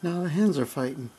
Now the hens are fighting.